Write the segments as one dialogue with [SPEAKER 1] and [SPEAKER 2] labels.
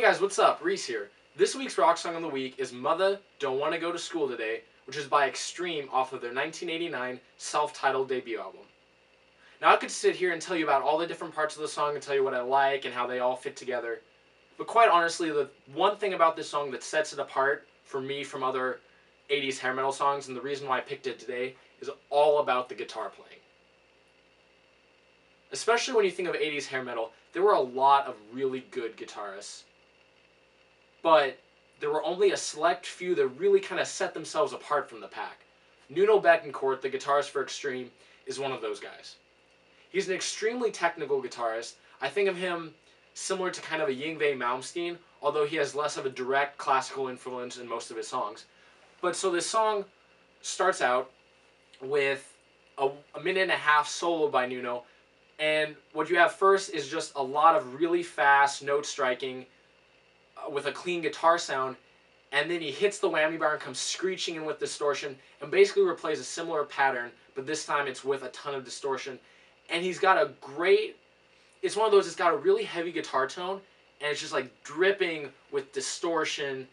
[SPEAKER 1] guys, what's up? Reese here. This week's rock song of the week is Mutha Don't Wanna Go to School Today, which is by Extreme off of their 1989 self-titled debut album. Now I could sit here and tell you about all the different parts of the song and tell you what I like and how they all fit together. But quite honestly, the one thing about this song that sets it apart for me from other 80s hair metal songs and the reason why I picked it today is all about the guitar playing. Especially when you think of 80s hair metal, there were a lot of really good guitarists but there were only a select few that really kind of set themselves apart from the pack. Nuno Bettencourt, the guitarist for Extreme, is one of those guys. He's an extremely technical guitarist. I think of him similar to kind of a Yngwie Malmsteen, although he has less of a direct classical influence in most of his songs. But so this song starts out with a, a minute and a half solo by Nuno, and what you have first is just a lot of really fast note striking with a clean guitar sound, and then he hits the whammy bar and comes screeching in with distortion, and basically replays a similar pattern, but this time it's with a ton of distortion. And he's got a great, it's one of those, it's got a really heavy guitar tone, and it's just like dripping with distortion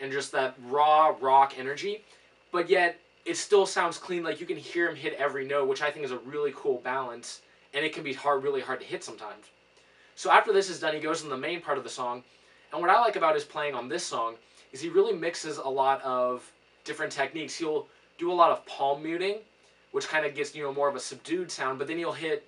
[SPEAKER 1] and just that raw rock energy, but yet it still sounds clean, like you can hear him hit every note, which I think is a really cool balance, and it can be hard, really hard to hit sometimes. So after this is done, he goes in the main part of the song, and what I like about his playing on this song is he really mixes a lot of different techniques. He'll do a lot of palm muting, which kind of gets you know more of a subdued sound, but then he'll hit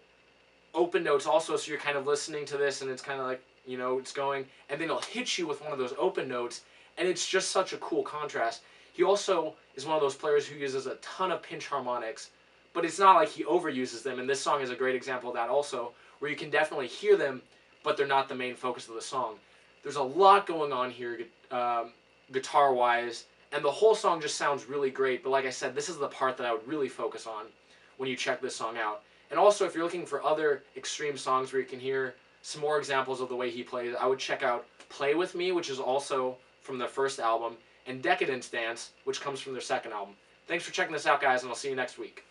[SPEAKER 1] open notes also, so you're kind of listening to this and it's kind of like you know it's going, and then he'll hit you with one of those open notes, and it's just such a cool contrast. He also is one of those players who uses a ton of pinch harmonics, but it's not like he overuses them, and this song is a great example of that also, where you can definitely hear them, but they're not the main focus of the song. There's a lot going on here um, guitar wise, and the whole song just sounds really great. But like I said, this is the part that I would really focus on when you check this song out. And also, if you're looking for other extreme songs where you can hear some more examples of the way he plays, I would check out Play With Me, which is also from their first album, and Decadence Dance, which comes from their second album. Thanks for checking this out, guys, and I'll see you next week.